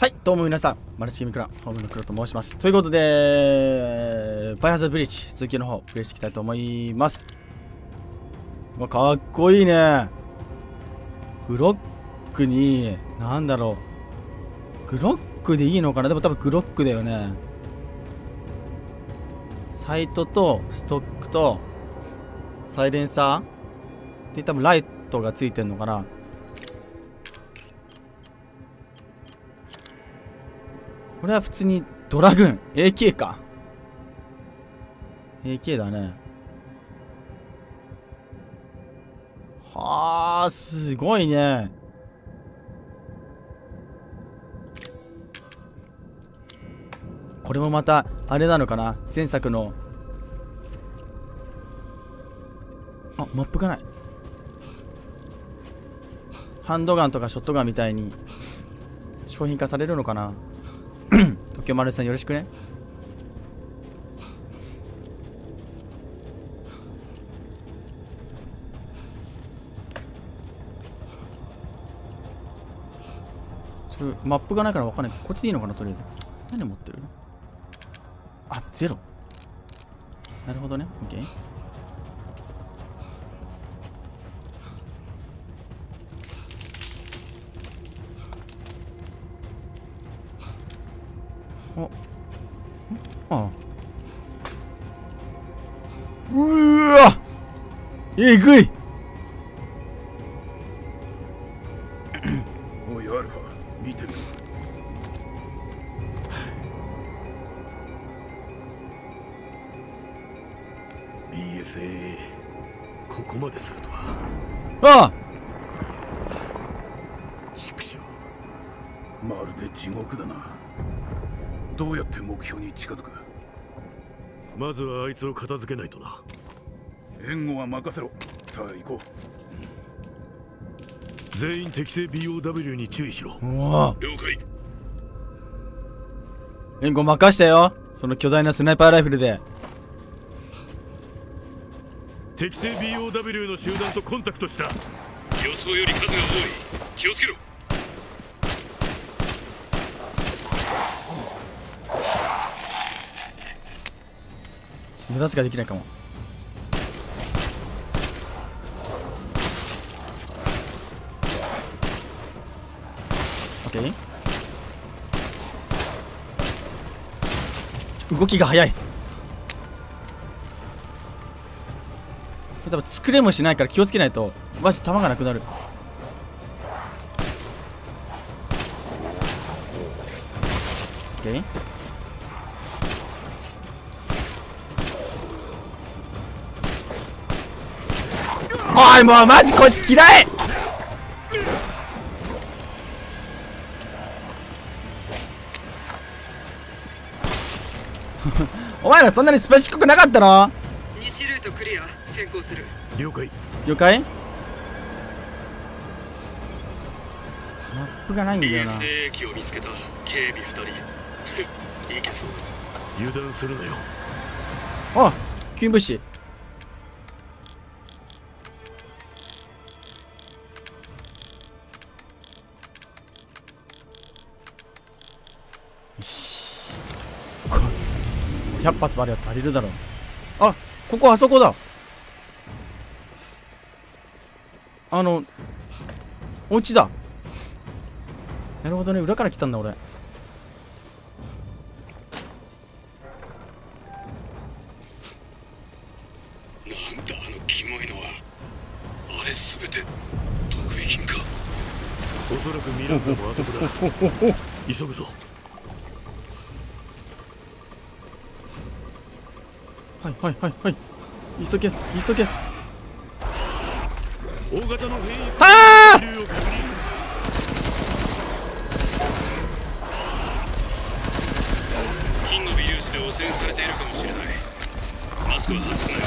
はい、どうも皆さん、マルチゲームクラン、ホームの黒と申します。ということで、バイハザーブリッジ、続きの方、プレイしていきたいと思います。うわ、かっこいいね。グロックに、なんだろう。グロックでいいのかな？でも多分グロックだよね。サイトとストックとサイレンサー？で多分ライトがついてんのかな？これは普通にドラグーン。AK か。AK だね。はあすごいね。これもまたあれなのかな？前作の。あマップがない。ハンドガンとかショットガンみたいに商品化されるのかな？時計丸さんよろしくね。それマップがないから分かんないこっちでいいのかなとりあえず。何持ってるあゼロ。なるほどね。OK あ。うーわ。えぐい。おいアルファ見てみ。ろ BSA ここまでするとは。あ。畜生まるで地獄だなどうやって目標に近づく？まずはあいつを片付けないとな。援護は任せろ。さあ行こ全員適正 BOW に注意しろ。うわ了解。援護任したよ。その巨大なスナイパーライフルで。適正 BOW の集団とコンタクトした。予想より数が多い。気をつけろ無駄遣いできないかも。オッケー動きが速い。多分作れもしないから気をつけないとマジ弾がなくなる。オッケーおいもうマジこいつ嫌い。お前らそんなにスパイシックなかったの？西ルートクリア先行する。了解。了解？マップがないんだよな。BSA 駅を見つけた。警備2人。いけそうだ。油断するなよ。あ救援物資100発までは足りるだろう。あここあそこだ。あのお家だ。なるほどね。裏から来たんだ俺。なんだあのキモいのは。あれ全て得意品か。おそらくミランダもあそこだ。急ぐぞはいはいはいはい。急げ急げ。大型の変異あー！流を確認金の微粒子で汚染されているかもしれない。マスクは外すなよ。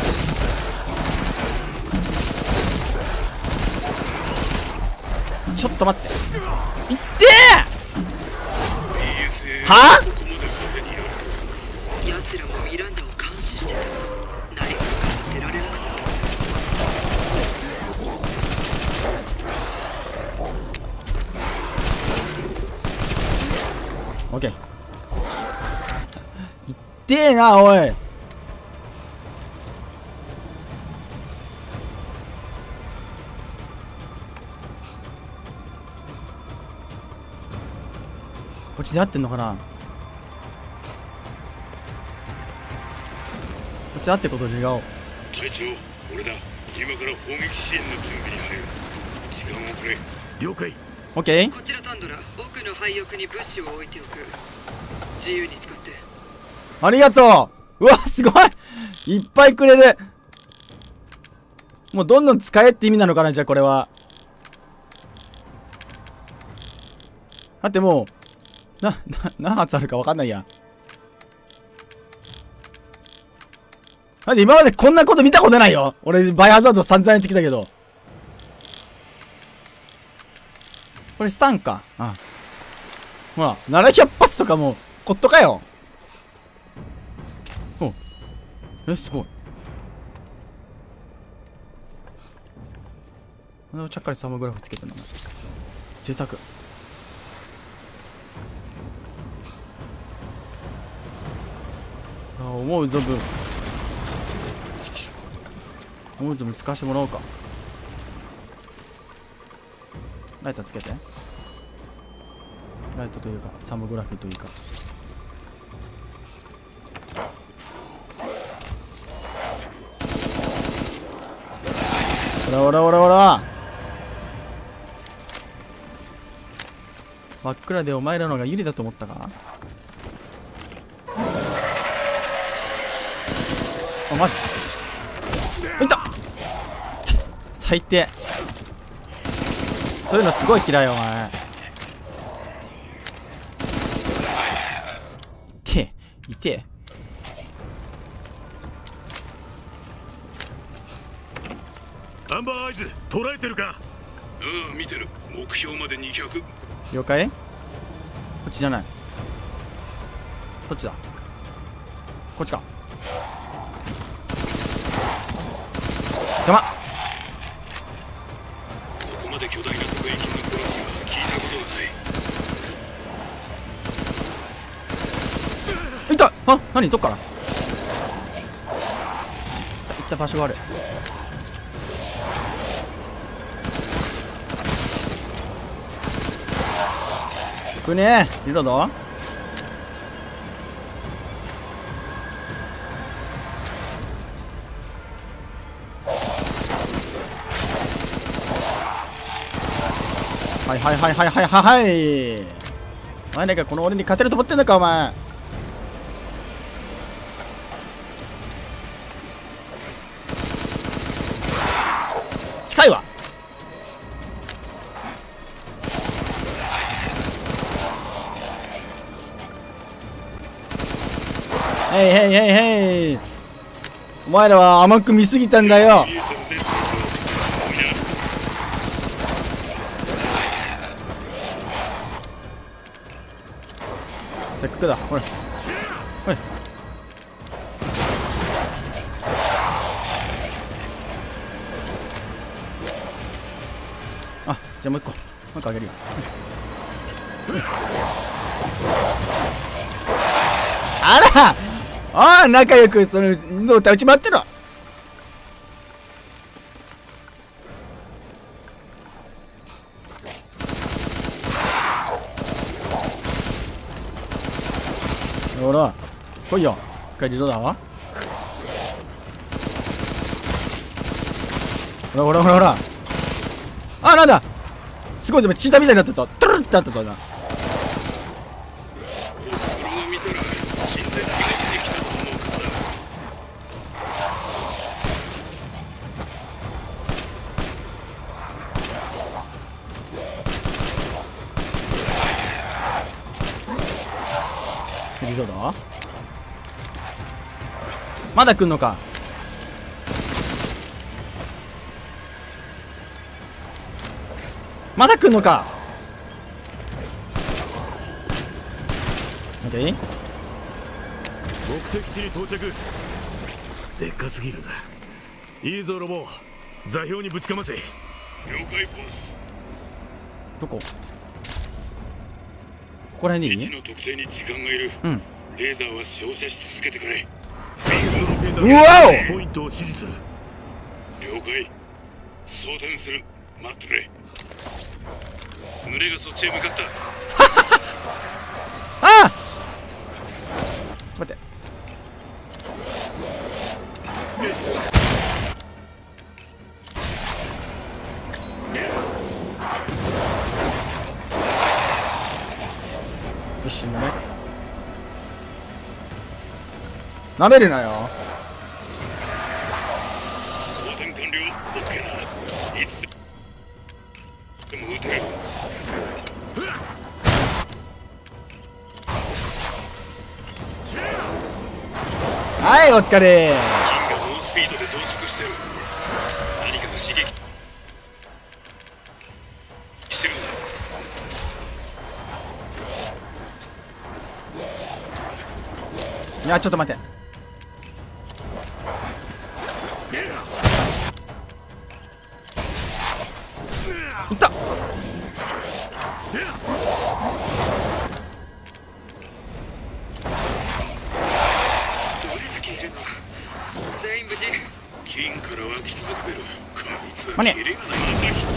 ちょっと待って。いっては？こえなおい。こっちで合ってんのかな？こっちで合ってることを願おう。隊長俺だ。今から砲撃支援の準備に入る。時間をくれ。了解。オッケー。こちらタンドラ奥の廃屋に物資を置いておく。自由に使ありがとううわ、すごいいっぱいくれるもうどんどん使えって意味なのかなじゃあこれは。だってもう、な、な、何発あるかわかんないや。だって今までこんなこと見たことないよ俺、バイオハザード散々やってきたけど。これスタンか。あほら、700発とかもう、こっとかよ。え、すごい。あのちゃっかりサーモグラフつけてんの贅沢。あ思う存分。思う存分使わせてもらおうか。ライトつけて。ライトというかサーモグラフィというか。らほらほらほら。真っ暗でお前らのが有利だと思ったか？あマジ？いった最低。そういうのすごい嫌いお前。痛え痛アンバーアイズ捉えてるか？ああ見てる。目標まで200了解？こっちじゃない。どっちだ。こっちか。邪魔。ここまで巨大な特異金のコロニーは聞いたことがない。い。たあ何？どっから？いった行った場所があるくね。えリロード。はいはいはいはいはいはいはい。お前なんかこの俺に勝てると思ってんのかお前。へいへいへいへいお前らは甘く見すぎたんだよ。せっかくだ。ほら。ほいあじゃあもう一個。もう一個あげるよ。あら！ああ仲良くそのの歌打ち回ってろ。ほら来いよ。一回リローダーはほらほらほらほら。あなんだ。すごいでもチーターみたいになった。ぞトゥルってなったぞ今。まだ来んのか。まだ来んのか。オッケー目的地に到着。でっかすぎるな。いいぞロボ。座標にぶちかませ。了解ボスどここら辺でいい？位置の特定に時間がいる。うん。レーザーは照射し続けてくれうわポイントを指示する了解。装填する待ってくれ群れがそっちへ向かったああ待ってよしなめなめるなよお疲れ。金が猛スピードで増殖してる何かが刺激してるんだいやちょっと待って。金から湧き続けてる。こいつはキレがないまたヒッ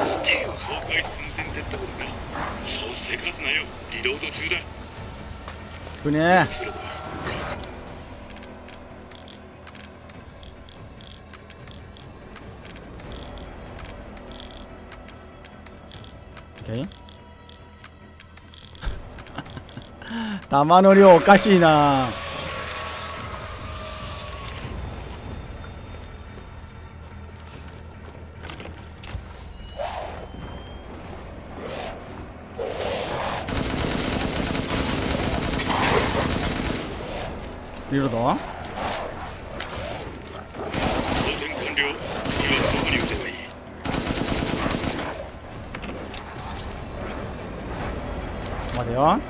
トしてよ崩壊寸前ってとこだな。そうせかすなよ。リロード中だ。の量おかしいな待てよ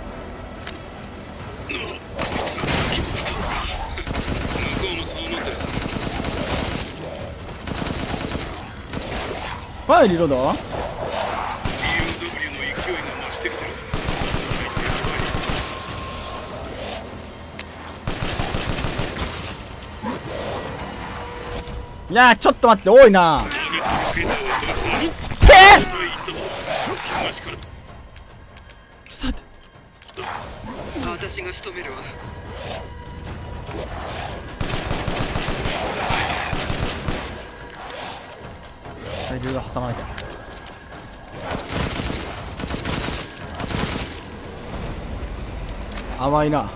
いつの武器も使うか向こうもそう思ってるさはいリロード。いやちょっと待って多いな。いって私が仕留めるわ。はいリロード挟まなきゃ甘いな。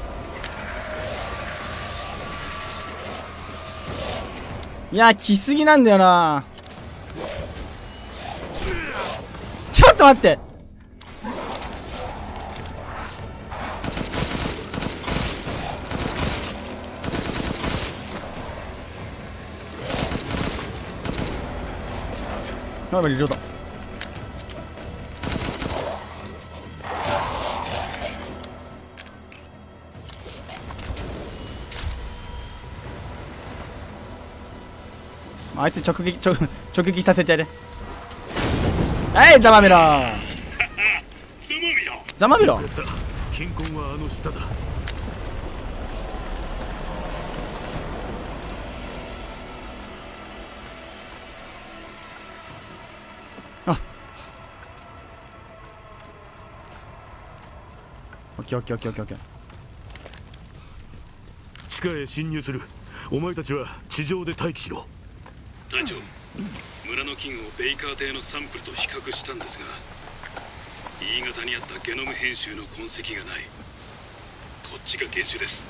いや来すぎなんだよな。ちょっと待って。なんかリロードあいつ直撃直 直撃させてやれ。はいざまみろざまみろだ金婚はあの下だケーオッケーオッケーオッケーオッケー地下へ侵入する。お前たちは地上で待機しろ。隊長村の金をベイカー邸のサンプルと比較したんですが新潟にあったゲノム編集の痕跡がない。こっちが原種です。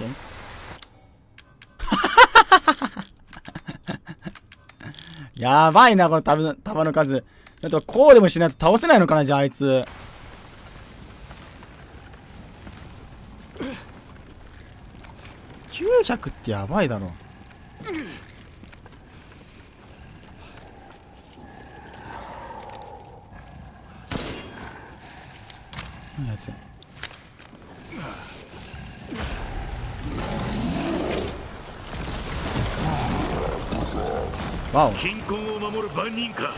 やばいなこの弾弾の数ちょっとこうでもしないと倒せないのかなじゃああいつ。900ってやばいだろ。何やつわお。金婚を守る番人か。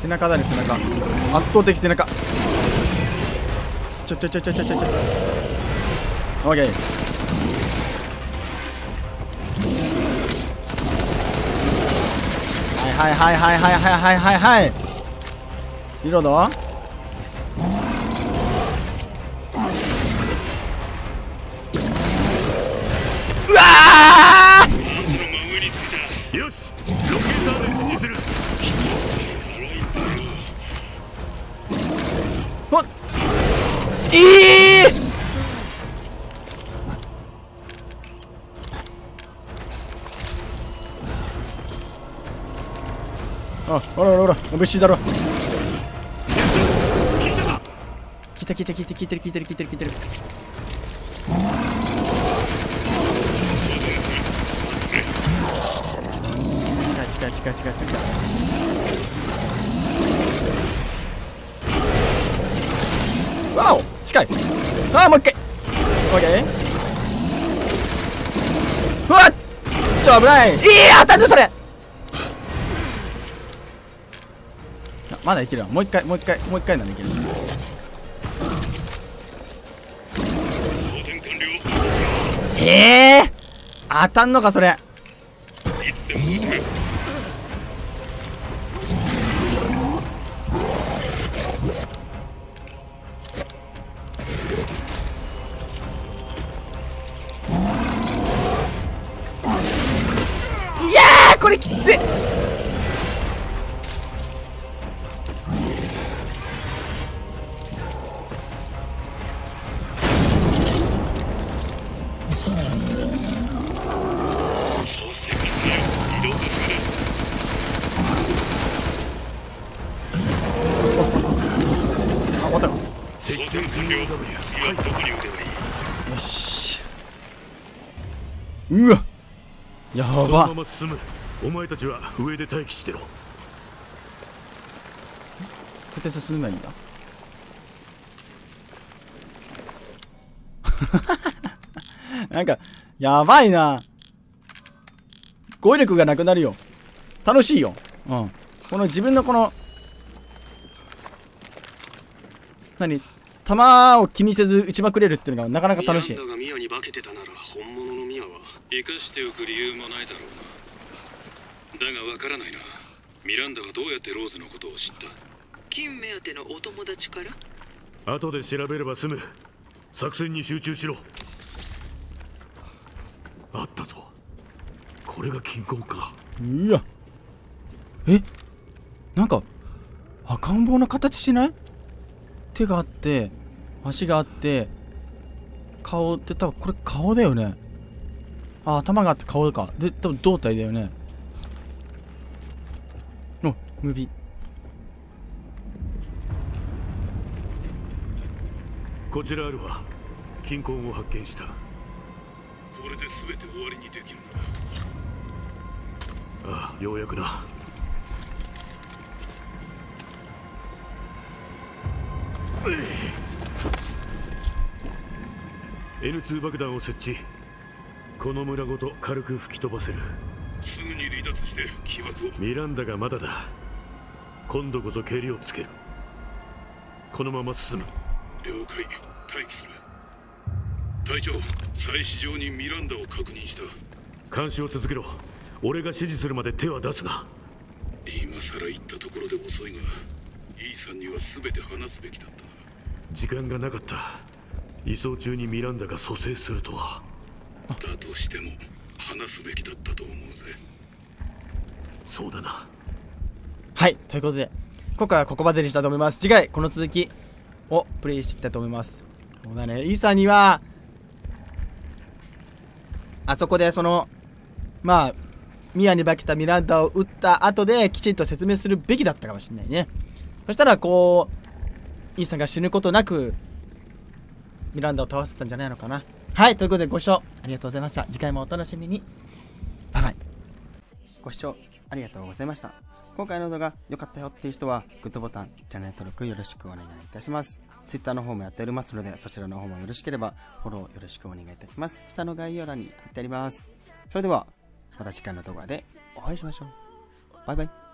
背中だね背中。圧倒的背中。ちょちょちょちょちょちょ。ちょオッケー。はいはいはいはいはいはいはいはい。リロード。あ、ほらほらほら、物資だろ。聞いたか？聞いた聞いた聞いてる聞いてる聞いてる聞いてる。近い近い近い近い近い。わお近い。あーもう一回。オッケーうわっ！ちょ危ない。いい当たんだそれまだいけるわ。もう一回もう一回もう一回なんでいける。ええー、当たんのかそれ完了次はどこに撃てばいいよし。うわ。やこのばまま進む。お前たちは上で待機してろ。こうやって進めばいいんだ。なんかやばいな。語彙力がなくなるよ。楽しいよ。うん。この自分のこの何？弾を気にせず撃ちまくれるっていうのがなかなか楽しい。ミランダがミアに化けてたなら本物のミアは生かしておく理由もないだろうな。だがわからないなミランダはどうやってローズのことを知った金目当てのお友達から？後で調べれば済む。作戦に集中しろ。あったぞ。これが金婚か。うわえ？なんか赤ん坊の形しない？手があって足があって顔って多分これ顔だよね。あ頭があって顔か。で多分胴体だよね。おムービー。こちらアルファ金婚を発見した。これで全て終わりにできるなああようやくな N2 爆弾を設置。この村ごと軽く吹き飛ばせる。すぐに離脱して起爆を。ミランダがまだだ。今度こそ蹴りをつける。このまま進む。了解。待機する。隊長採取場にミランダを確認した。監視を続けろ。俺が指示するまで手は出すな。今さら言ったところで遅いが E さんには全て話すべきだったな時間がなかった。移送中にミランダが蘇生するとは。だとしても話すべきだったと思うぜ。そうだな。はいということで今回はここまでにしたいと思います。次回この続きをプレイしていきたいと思います。そうだね。イーサにはあそこでそのまあミアに化けたミランダを撃った後できちんと説明するべきだったかもしれないね。そしたらこうイーサが死ぬことなくミランダを倒せたんじゃないのかな。はいということでご視聴ありがとうございました。次回もお楽しみに。バイバイ。ご視聴ありがとうございました。今回の動画良かったよっていう人はグッドボタンチャンネル登録よろしくお願いいたします。Twitter の方もやっておりますのでそちらの方もよろしければフォローよろしくお願いいたします。下の概要欄に貼ってあります。それではまた次回の動画でお会いしましょう。バイバイ。